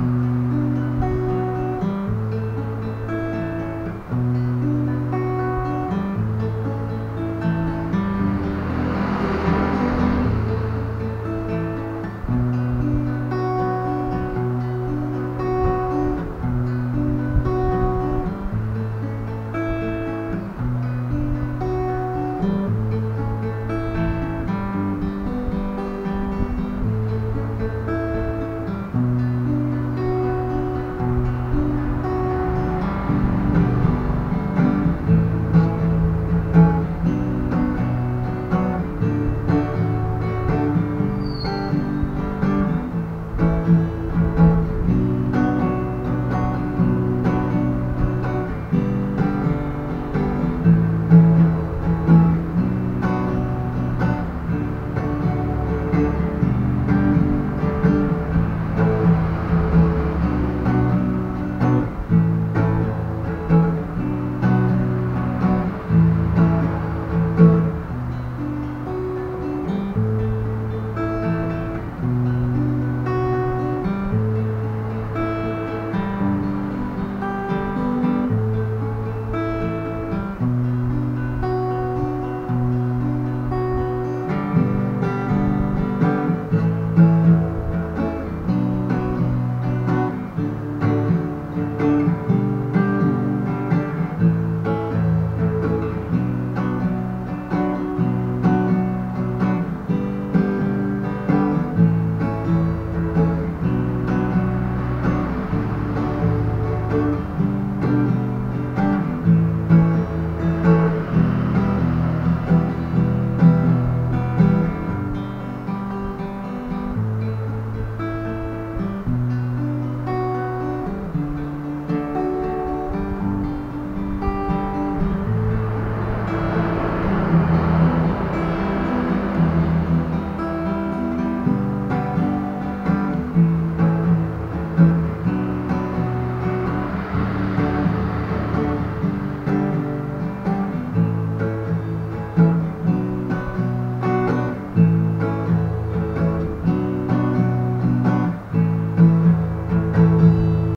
Mm-hmm.